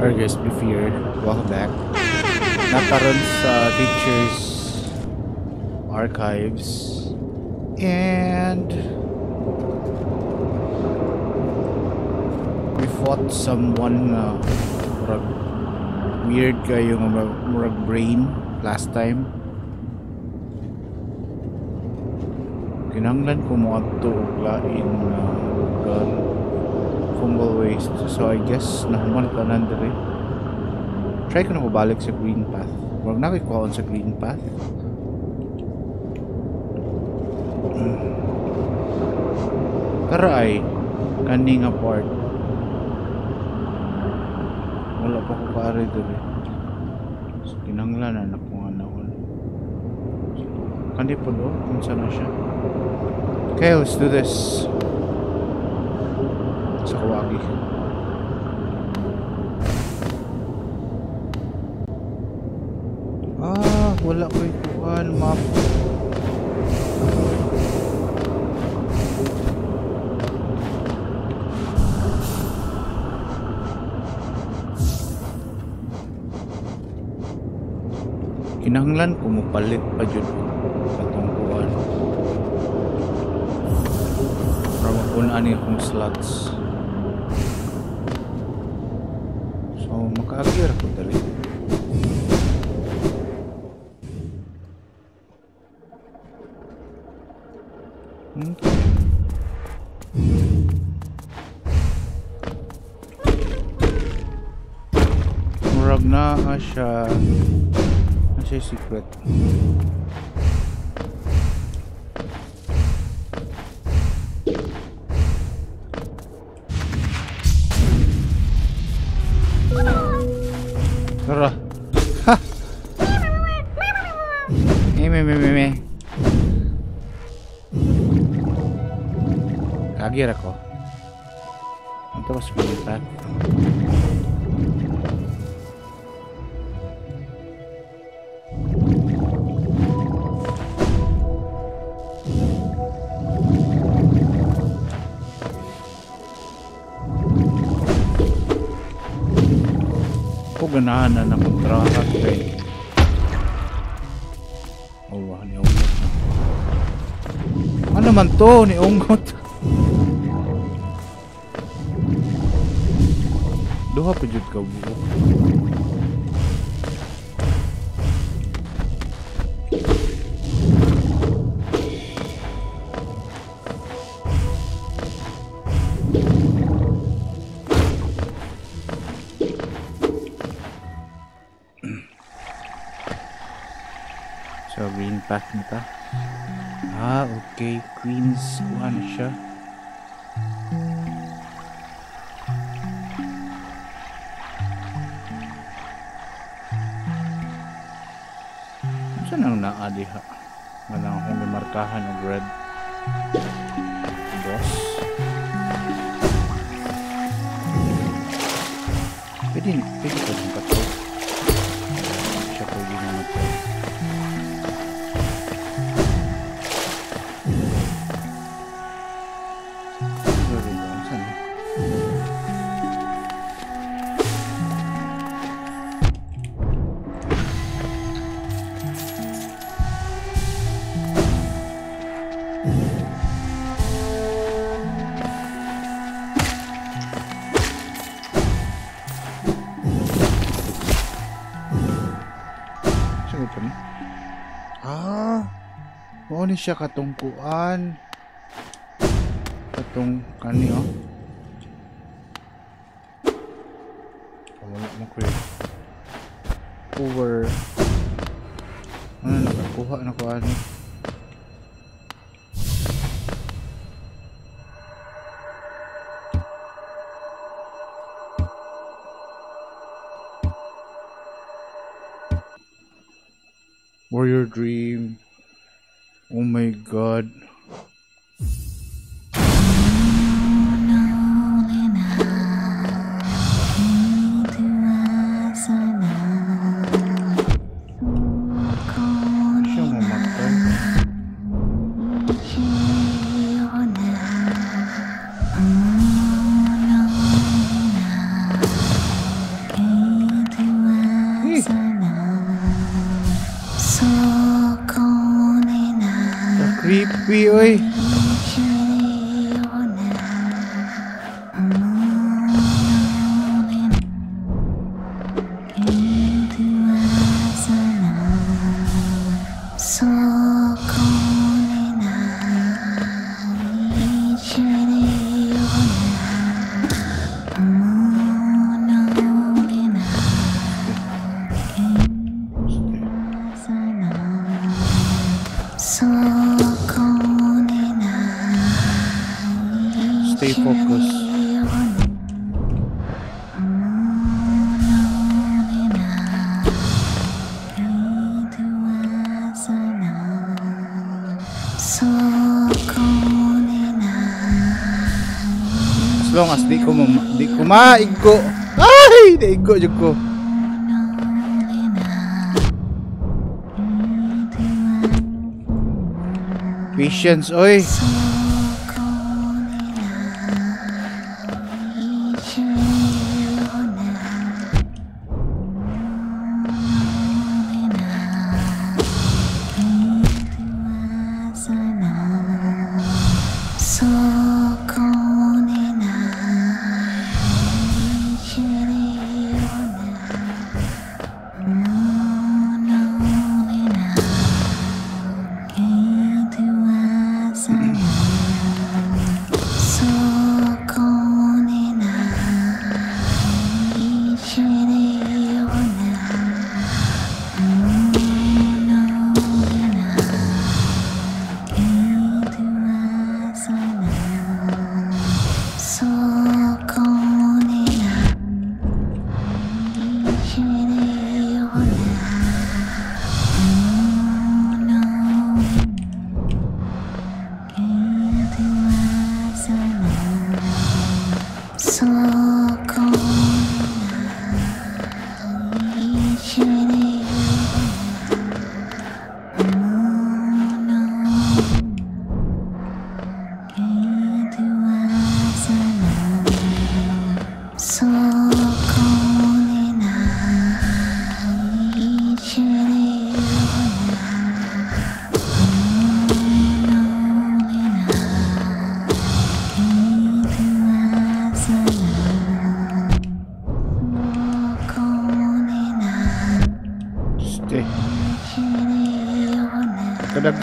Or guys, be feared. Welcome back. Nakaroon sa teacher's archives. And we fought someone na murag weird kayo nga murag, brain last time. Kinanglan ko mo adto og lain na lugar. Fungal waste. So I guess nahuman ka nandere. Try ko na ko balik sa green path. Huwag na ko sa green path. Tara ay kani nga part. Wala pa ko pare dere. So, kinanglan na ako nga naon. Kandi po do, kung saan na siya. Okay, let's do this. Sa Kawagi. Ah, wala ko ikuan map. Kinahanglan ko pa jud katong akong slots. Ko dali. Okay. Murag na siya ano secret ganahan na ng kontrahat kay oh wah ni Unggot na. Ano man to ni Unggot duha pa jud ka buo green path na ta. Ah, okay. Queens, ano siya? Saan ang naadi ha? Wala akong limarkahan ng red. Boss. Pwede, pwede ko siya katungkuan. Katong kani oh. Wala mo yun. Over. Ano nakakuha na ko ano? Warrior Dream. Oh my god. Stay focused. As long as di ko ma di ko maigo. Ay, naigo jud ko. Patience, oy.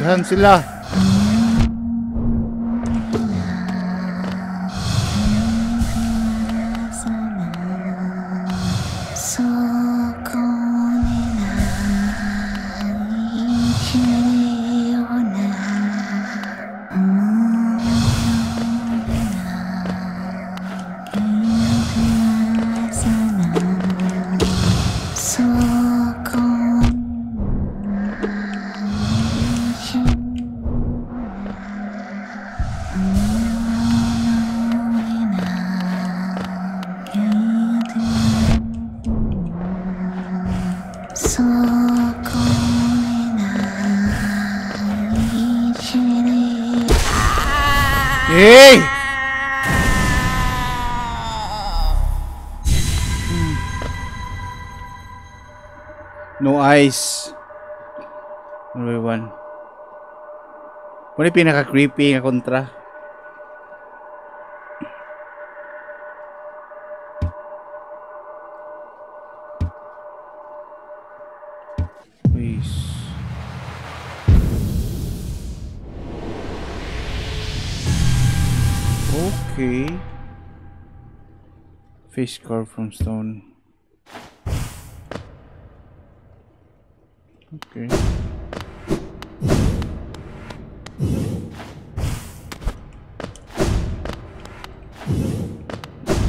Kadaghan sila. Ba one? Kung ano pinaka-creepy nga kontra? Please. Okay. Face carved from stone. Okay.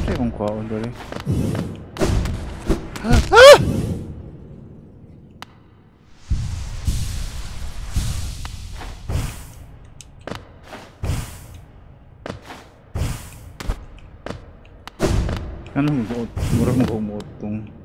Try kong kwaon dali. Ah! Ah! Ano mo? Murag mo humuot tong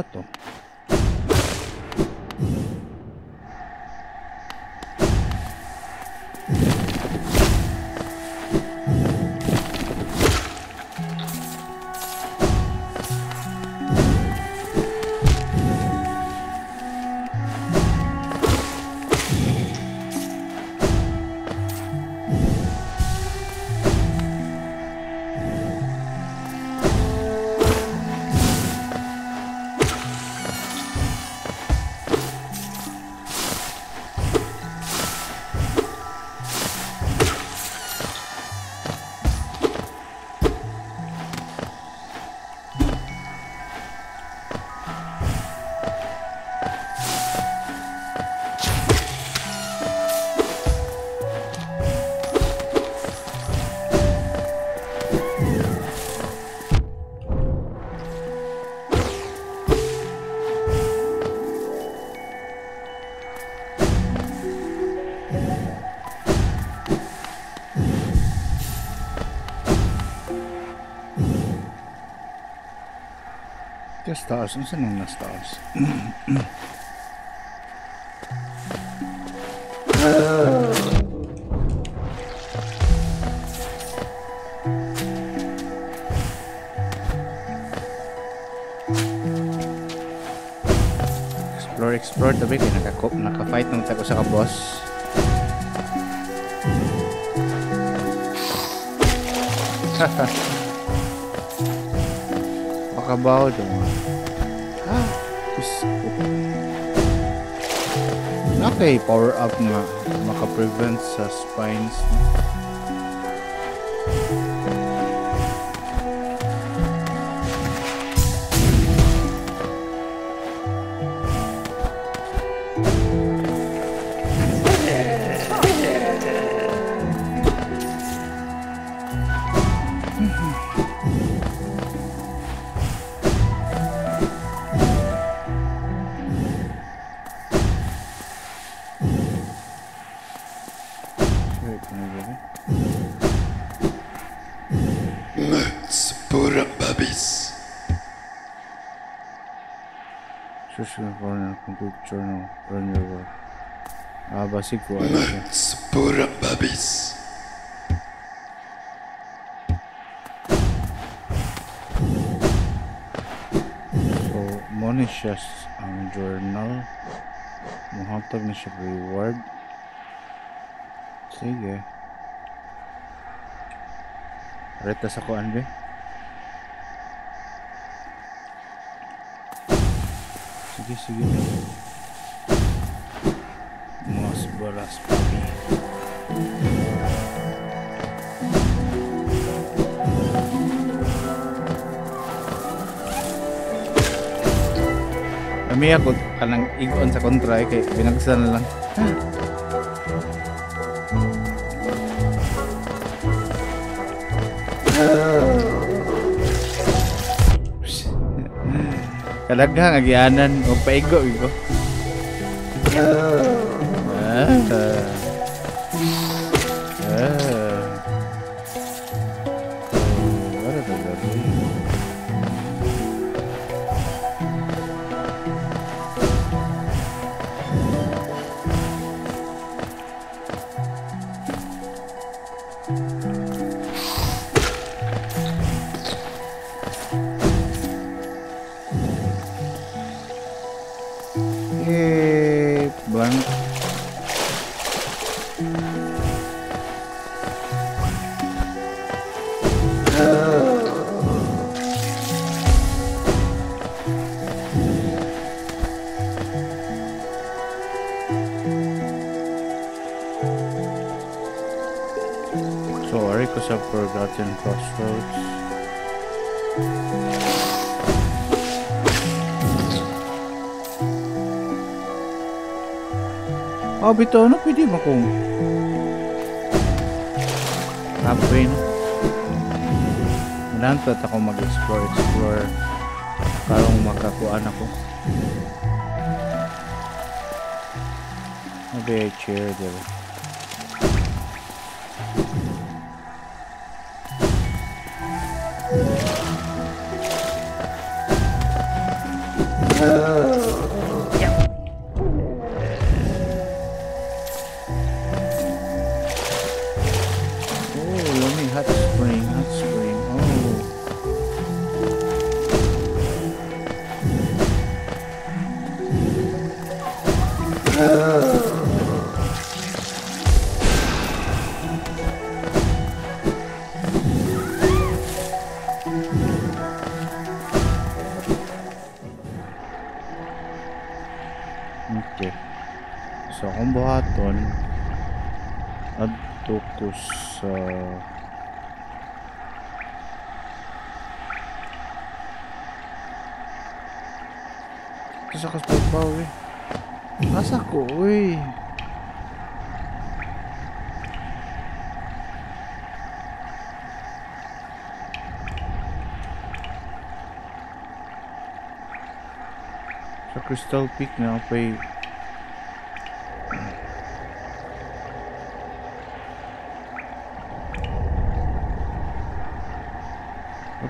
roto. Taas, ano saan ang nas taas? explore, explore tabi kay naka, naka-fight ng tago sa ka-boss. Makabaw dong. Ah, Okay, power up nga. Maka-prevent sa spines. No? Siya. Spura Babis. So, mo ni siya ang journal. Muhatag na siya reward. Sige. Reta sa kuan be. Sige, sige. Mas baras papi. Kami ako kanang igon sa kontra eh, kay binagsan na lang. Kalaghang agianan o paigo igo. Ah. So Arikus have forgotten crossroads. Oh, bitaw na pwede ba kung... Tapin. Na. Madahan pa ako mag-explore, explore. Parang makakuan ako. I chair there. So, kung buhaton, adto ko sa... Ka sa pagbaw eh. Asa ko eh. Sa Crystal Peak na ako eh.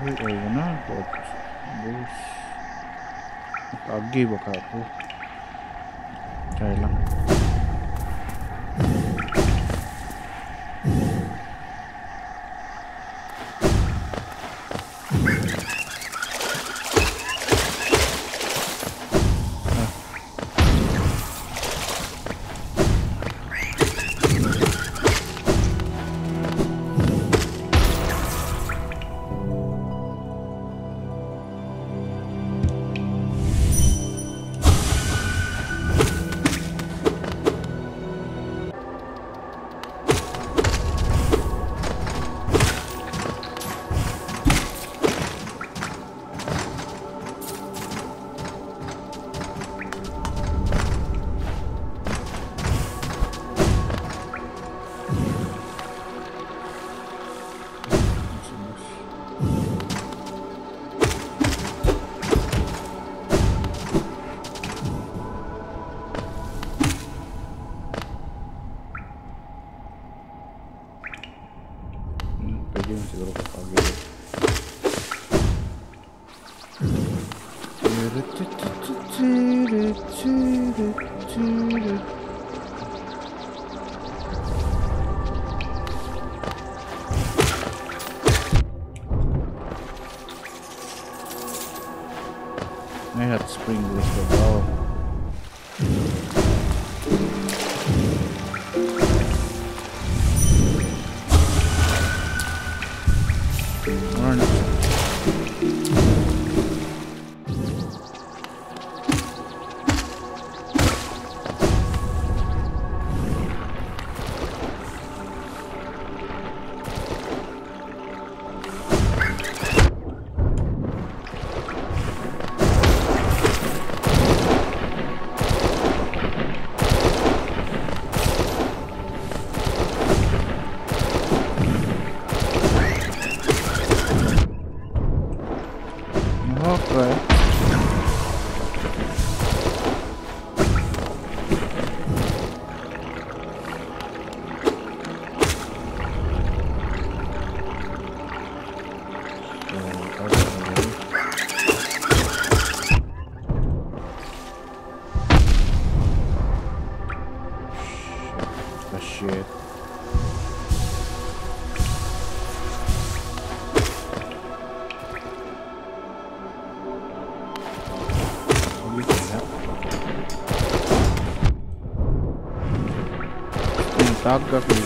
Aray, ayaw na. Focus. Bus. Nakagi ba ka ako? Try lang. Yung tag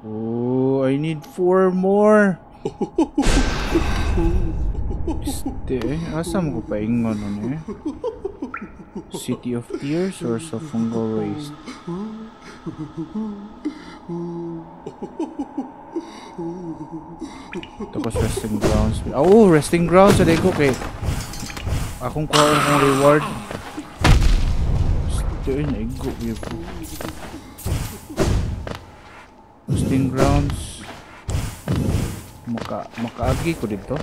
Oh, I need four more. Este. Asa mo ko paingon ano eh? City of Tears or sa Fungal Waste? Tapos resting grounds. Oh, resting grounds. Sa ko kay akong kuha akong reward. Este, eh, naigo yun Resting grounds. Maka, makaagi ko dito.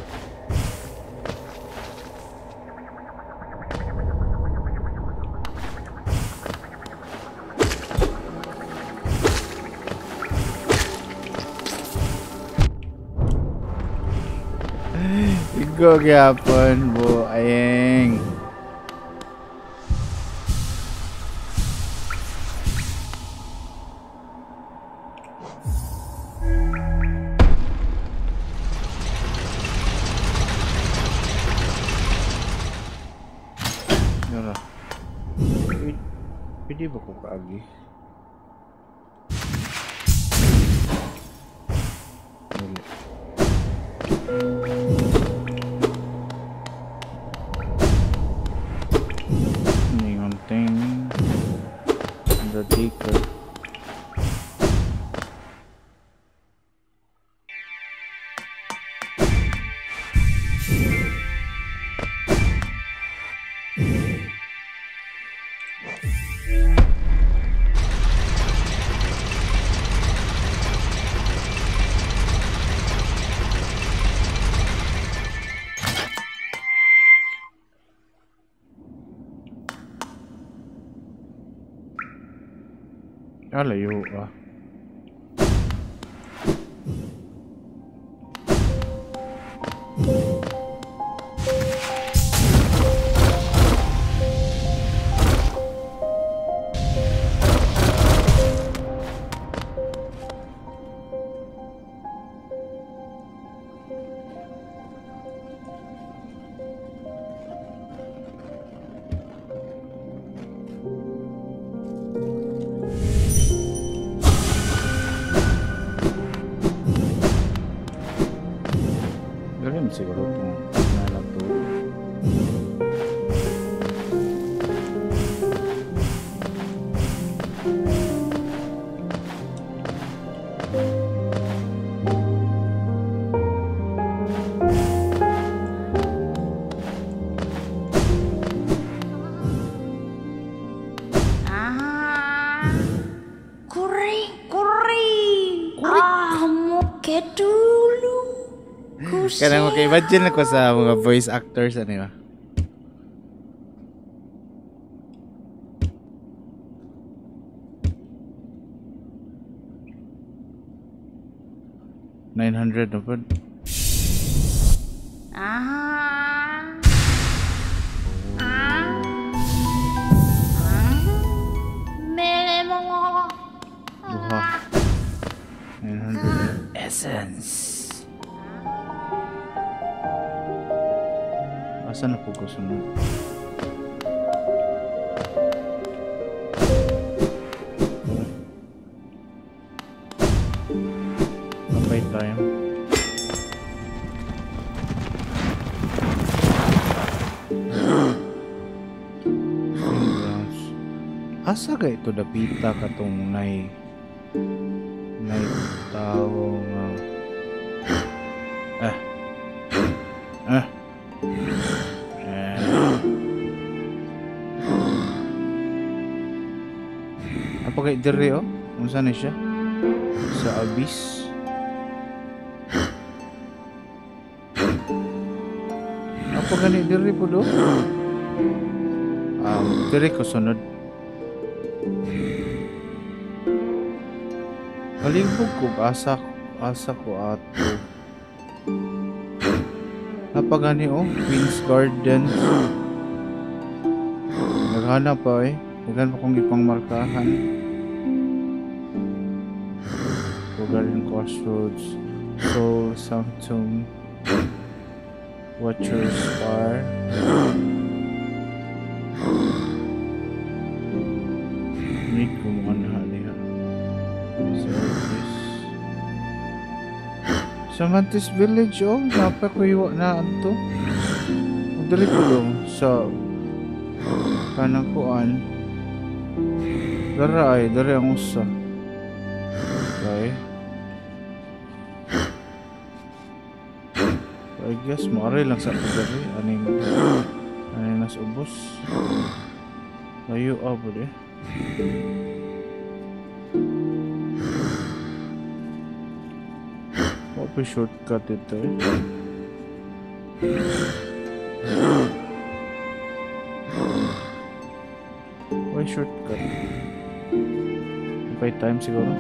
Igo gyapon bu ayeng. Pwede ba ko kaagi? Ah, layo ah. Galing Kusi. Kaya maka-imagine ako sa mga voice actors ano yun. Nine hundred na Kapay time. Asa ga ito dapita katong nay nay tao nga ah ah ah apa kay dire oh? Unsa na siya sa abyss apa gani dire po do um dire ko sunod Kalibog ko asa asa ko ato. Napagani oh, Queen's Garden. Naghana pa eh. Naghan pa kong ipangmarkahan. Garden Crossroads, Soul Sanctum, Watchers are... May kumuha na niya. Service. Samantis Village, oh. Napakuiwa na anto. Ang dali kulong sa kanang kuan. Dara ay, dara ang usa. Okay. I guess, maaari lang sa dali. Aning, aning nas ubos. Layo abo eh. What pa shortcut ito eh? Why shortcut? By time siguro?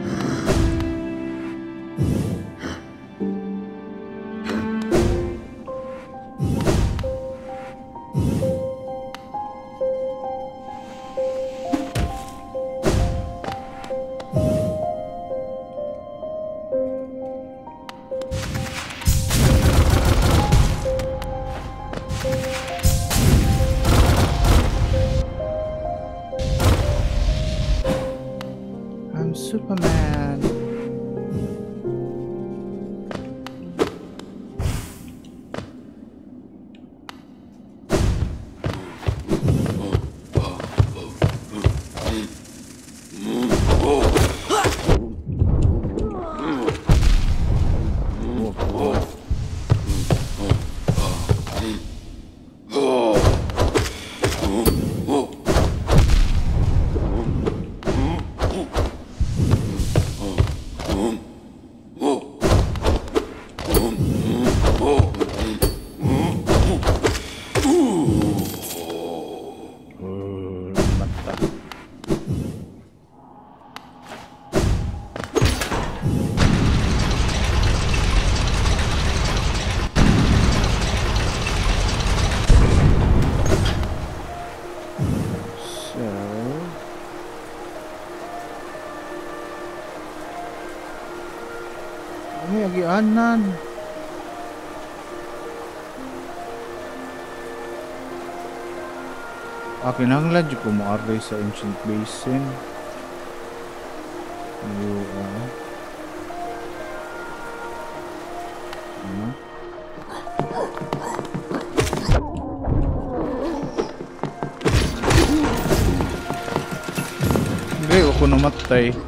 Ay, agianan. Akin ang lad ko mo aray sa ancient basin. Ayo, ah. Ano? Hindi, ako namatay.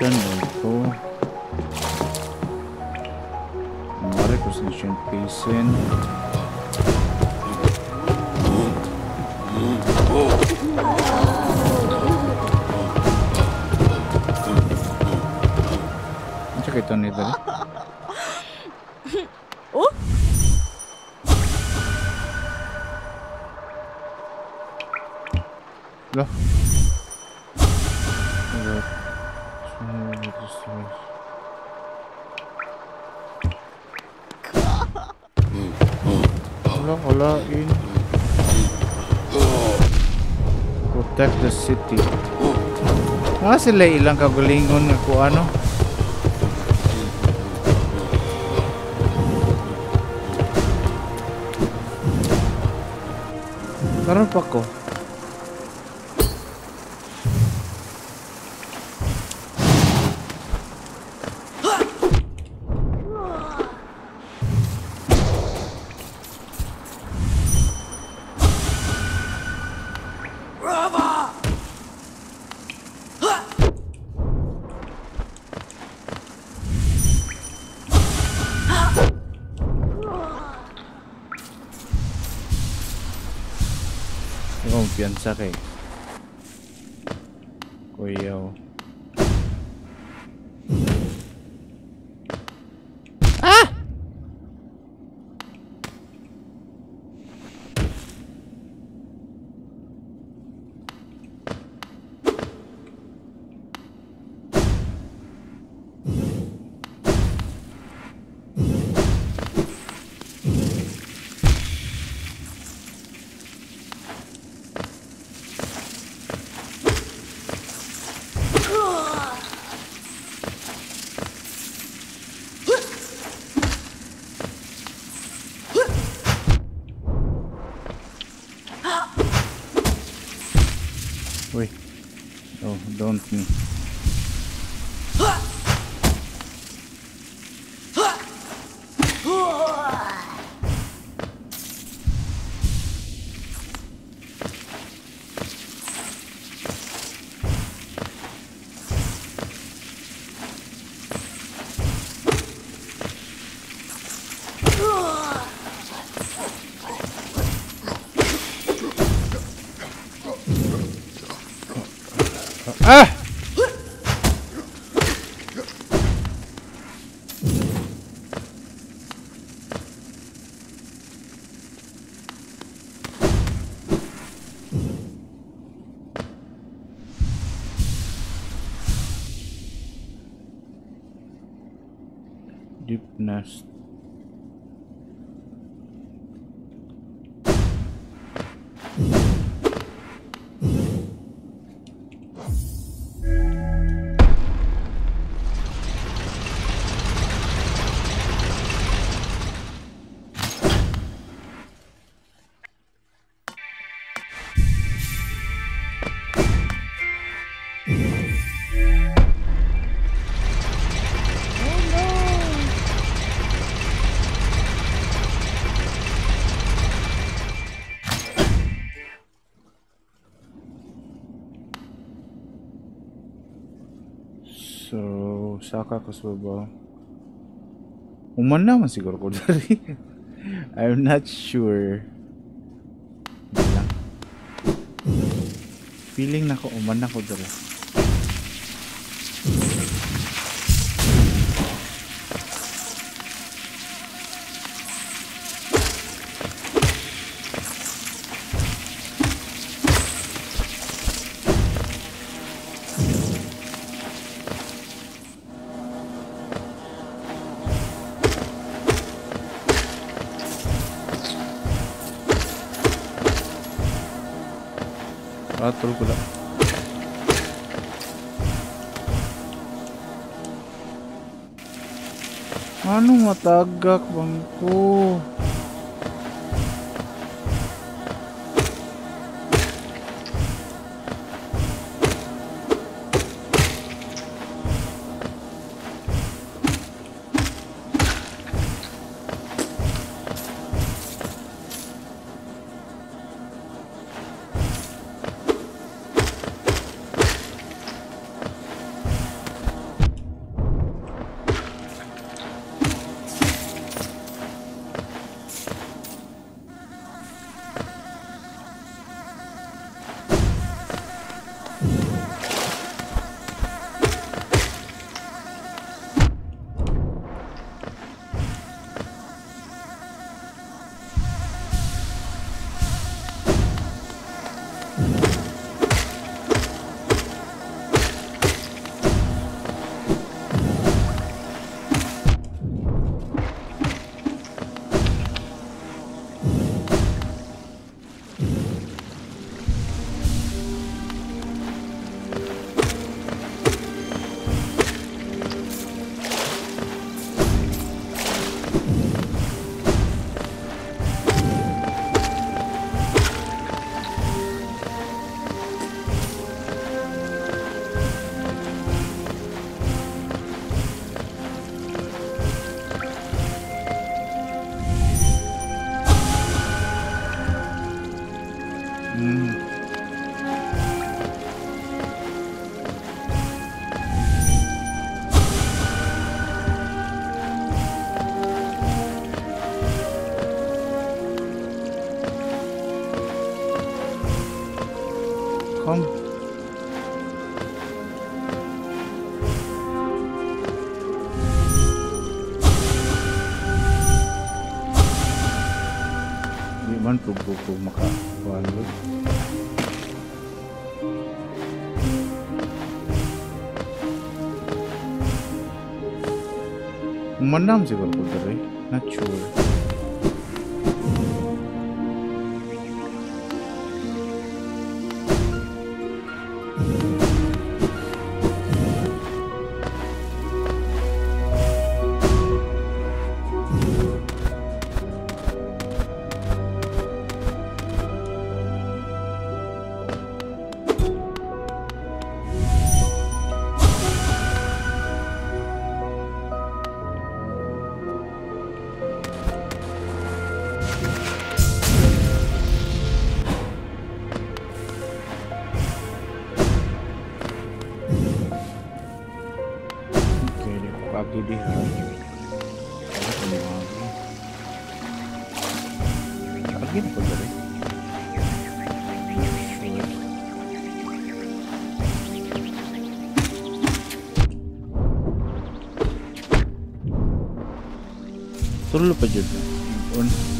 Schön. Sila ilang kagulingon nga kung ano. Karon pa ko. Yung kumpiyansa So, saka ko sa baba. Uman naman siguro ko dari. I'm not sure. Feeling na ko uman na ko dari. Patol ko lang. Ano matagak bang Come. Di man po po po makakuha Manam siguro ko dere. Not sure. Tulo pa dyan.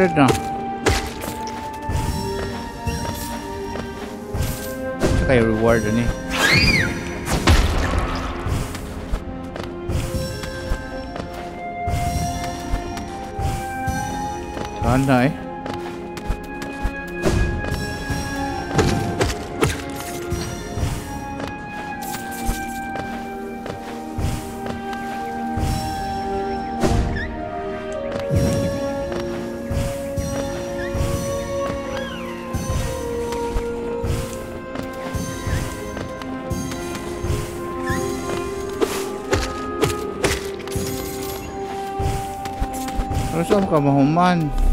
Hundred na. Ito kayo reward ani. Sana eh. Saan ka?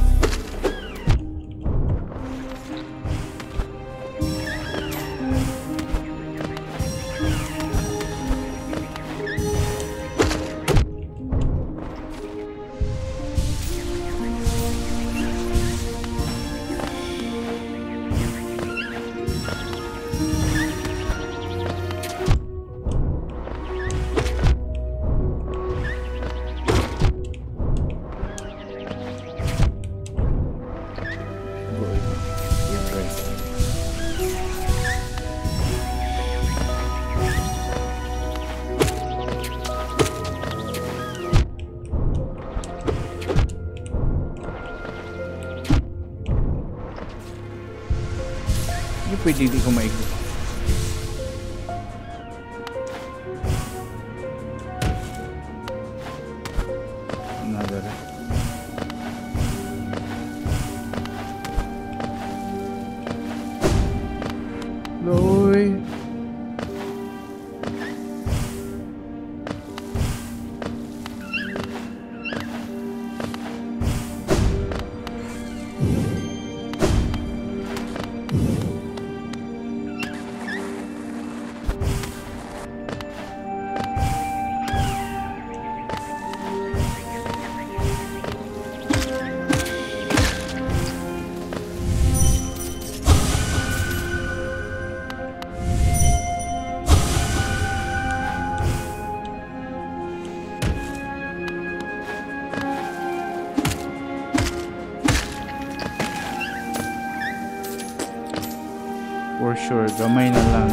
Gamay na lang.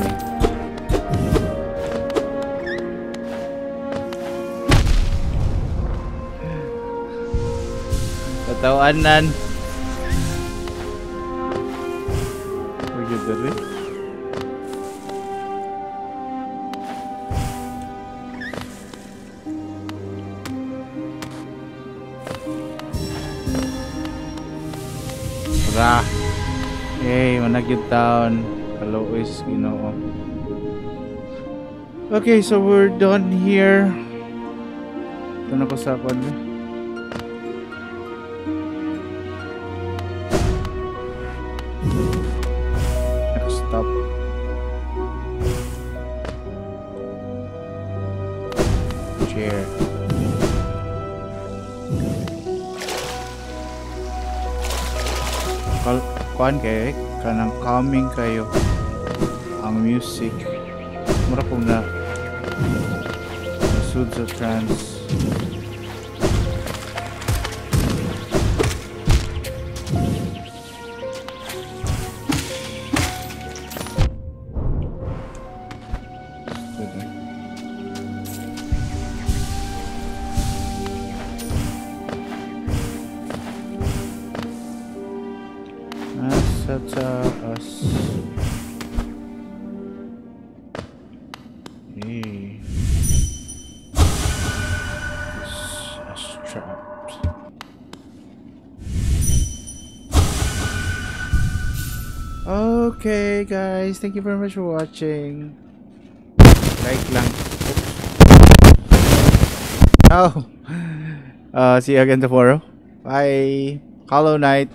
Huwag yun dali. Ra. Hey, managid town. Hello is Ginoo. Okay, so we're done here. Ito na ko sa kwan. Next stop. Chair. Kal kuan kay kanang calming kayo music. Mura kong na nasud sa trance. Thank you very much for watching. Like lang. Oh. Uh, see you again tomorrow. Bye. Hollow Knight.